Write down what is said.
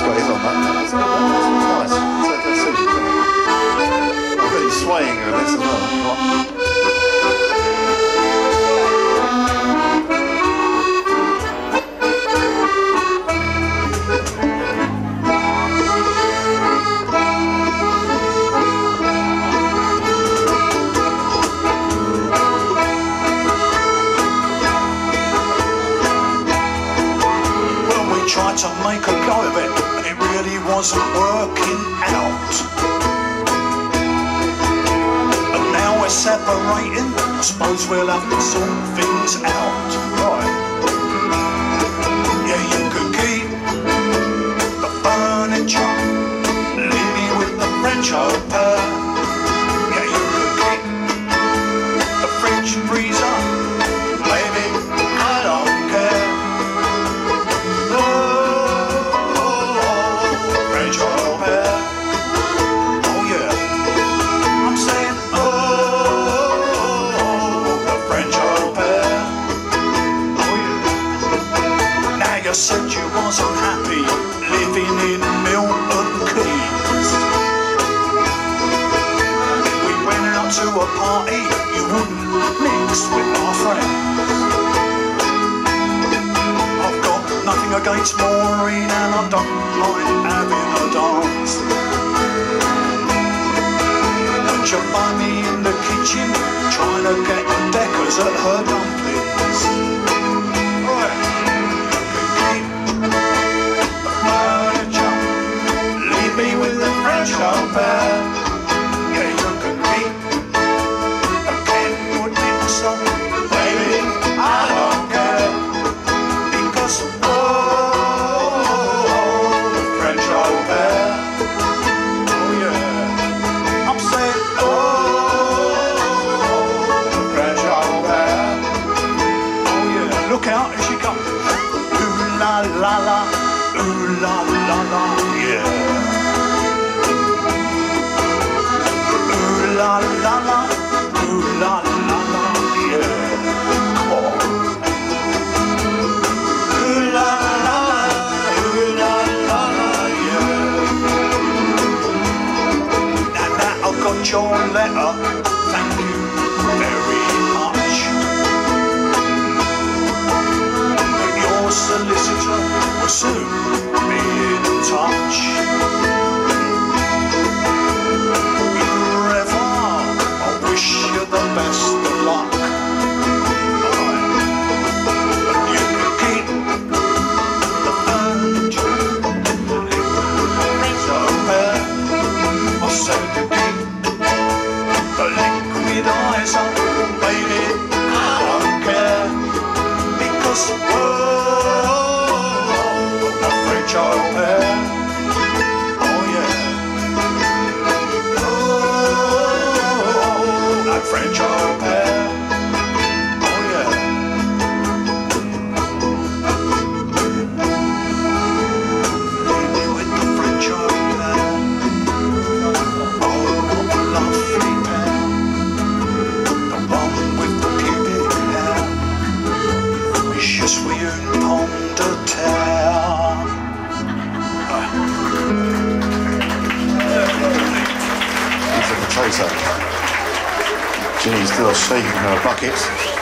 He's got his on that. It's nice. It? I'm really swaying with this as well. try to make a go of it really wasn't working out. And now we're separating, I suppose we'll have to sort things out. Right. Yeah, you could keep the furniture, leave me with the French au living in Milton Keynes. If we went out to a party, you wouldn't mix with friends. I've got nothing against Maureen and I don't mind having a dance. You find me in the kitchen trying to get deckers at her dumplings? La la la, ooh la la la, yeah. Your letter, thank you very much. But your solicitor will soon be in touch. Forever, I wish you the best French au pair. Oh yeah. With the French au pair. Oh, a lovely pair. The with the pubic hair. A potato. Ginny's still shaking her bucket.